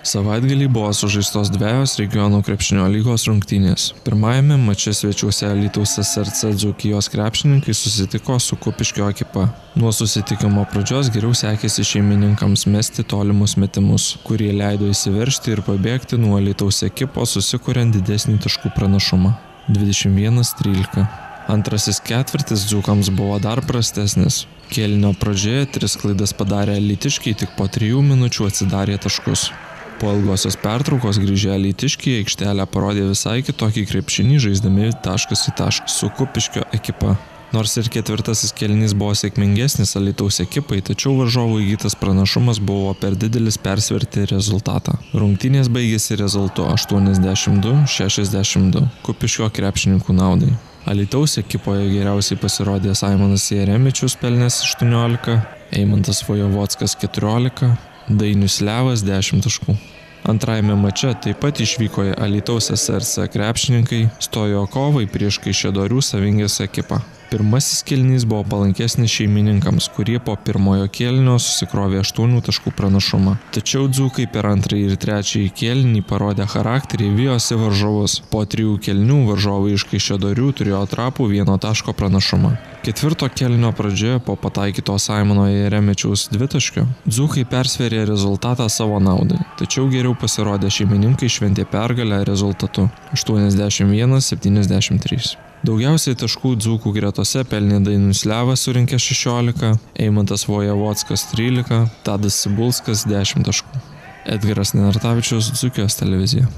Savaitgalį buvo sužaistos dviejos regionų krepšinio lygos rungtynės. Pirmajame mače svečiuose Alytaus SRC Dzukijos krepšininkai susitiko su Kupiškio ekipa. Nuo susitikimo pradžios geriau sekėsi šeimininkams mesti tolimus metimus, kurie leido įsiveršti ir pabėgti nuo Alytaus ekipos susikuriant didesnį taškų pranašumą. 21-13. Antrasis ketvirtis dzūkams buvo dar prastesnis. Kėlinio pradžioje tris klaidas padarė litiškiai, tik po trijų minučių atsidarė taškus. Po ilgosios pertraukos grįžę litiškiai aikštelę parodė visai kitokį krepšinį, žaisdami taškas į tašką su Kupiškio ekipa. Nors ir ketvirtasis kelnys buvo sėkmingesnis Alitaus ekipai, tačiau varžovų įgytas pranašumas buvo per didelis persverti rezultatą. Rungtynės baigėsi rezultu 82-62 Kupiškio krepšininkų naudai. Alitaus ekipoje geriausiai pasirodė Simonas Jeremičius pelnęs 18, Eimantas Vojavodskas 14, Dainius Levas 10 taškų. Antrajame mače taip pat išvyko į Alitaus SRC krepšininkai, stojo kovai prieš Kaišėdorių savingės ekipą. Pirmasis kelnys buvo palankesnis šeimininkams, kurie po pirmojo kelnio susikrovė 8 taškų pranašumą. Tačiau dzūkai per antrąjį ir trečiąjį kelnį parodė charakterį vijosi varžovus. Po trijų kelnių varžovai iš Kaišėdorių turėjo trapų vieno taško pranašumą. Ketvirto kelnio pradžioje po pataikyto Simono Jeremečiaus dvitaškio dzūkai persvėrė rezultatą savo naudai, tačiau geriau pasirodė šeimininkai šventė pergalę rezultatu 81-73. Daugiausiai taškų dzūkų gretose pelnė Dainius Levas surinkė 16, Eimantas Vojavodskas 13, Tadas Sibulskas 10 taškų. Edgaras Nenartavičius, Dzūkijos televizija.